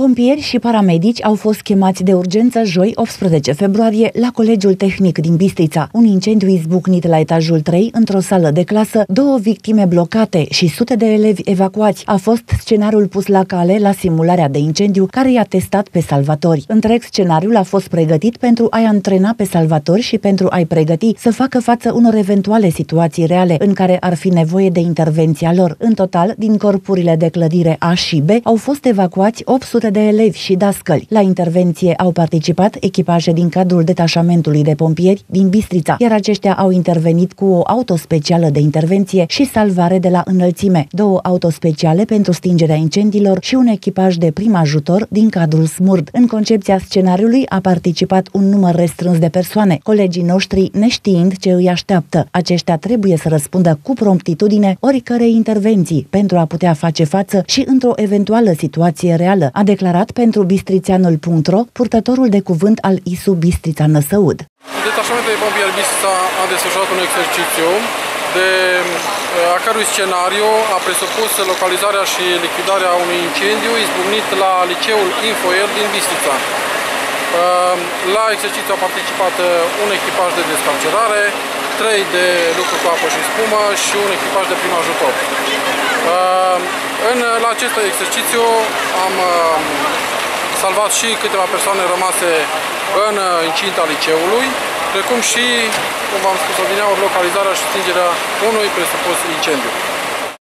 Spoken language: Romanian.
Pompieri și paramedici au fost chemați de urgență joi 18 februarie la Colegiul Tehnic din Bistrița. Un incendiu izbucnit la etajul 3 într-o sală de clasă, două victime blocate și sute de elevi evacuați a fost scenariul pus la cale la simularea de incendiu care i-a testat pe salvatori. Întreg scenariul a fost pregătit pentru a-i antrena pe salvatori și pentru a-i pregăti să facă față unor eventuale situații reale în care ar fi nevoie de intervenția lor. În total, din corpurile de clădire A și B au fost evacuați 800 de elevi și dascăli. La intervenție au participat echipaje din cadrul detașamentului de pompieri din Bistrița, iar aceștia au intervenit cu o autospecială de intervenție și salvare de la înălțime, două autospeciale pentru stingerea incendiilor și un echipaj de prim ajutor din cadrul SMURD. În concepția scenariului a participat un număr restrâns de persoane, colegii noștri neștiind ce îi așteaptă. Aceștia trebuie să răspundă cu promptitudine oricărei intervenții pentru a putea face față și într-o eventuală situație reală, a declarat pentru bistrițeanul.ro purtătorul de cuvânt al ISU Bistrița Năsăud. Detașamentul de pompieri Bistrița a desfășurat un exercițiu de a cărui scenariu a presupus localizarea și lichidarea unui incendiu izbucnit la liceul Infoer din Bistrița. La exercițiu a participat un echipaj de descarcerare, trei de lucru cu apă și spumă și un echipaj de prim ajutor. În, la acest exercițiu am salvat și câteva persoane rămase în incinta liceului, precum și, cum v-am spus, localizarea și stingerea unui presupus incendiu.